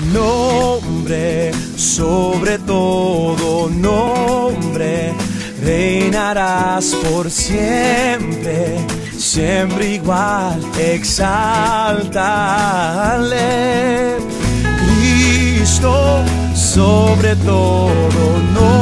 nombre, sobre todo nombre, reinarás por siempre, siempre igual, exaltale. Cristo, sobre todo nombre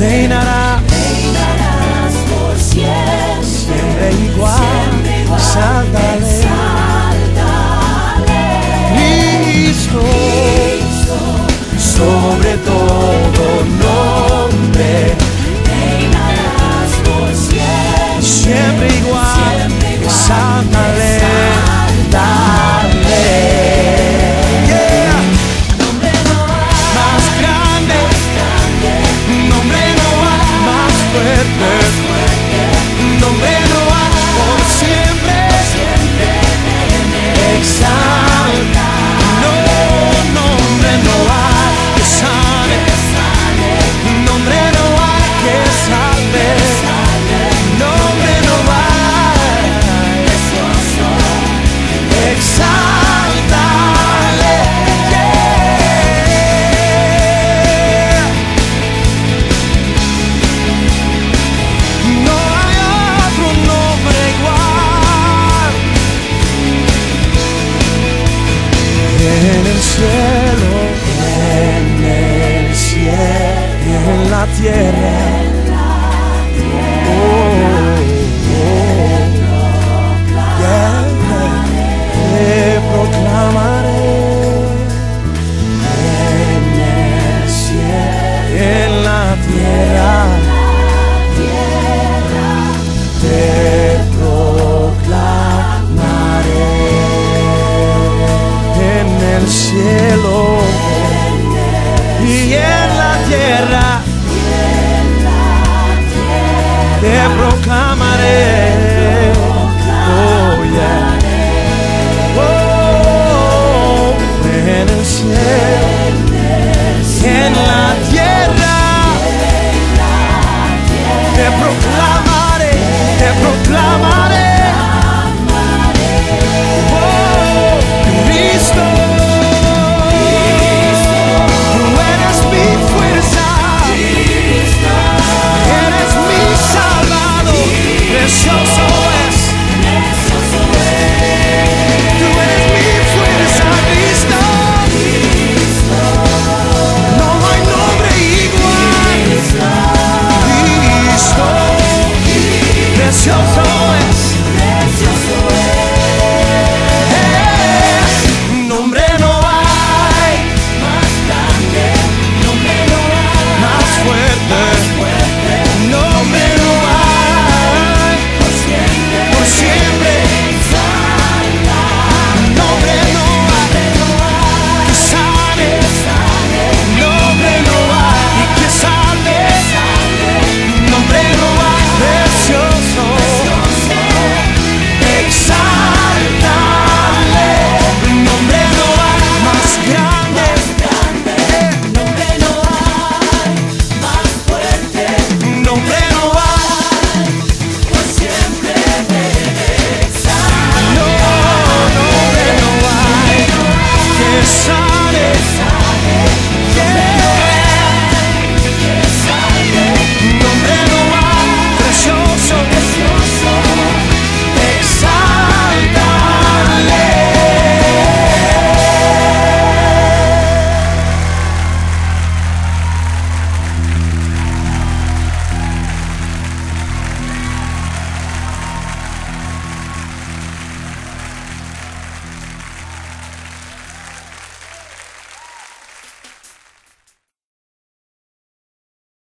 reinarás, reinarás por siempre, siempre igual, siempre igual. Sáltale. Cristo, sobre todo nombre, reinarás por siempre, siempre igual, siempre igual. en el cielo, en el cielo, en la tierra. Oh, oh, oh. Te proclamaré. En el cielo, en la tierra. el cielo. Y en la tierra te proclama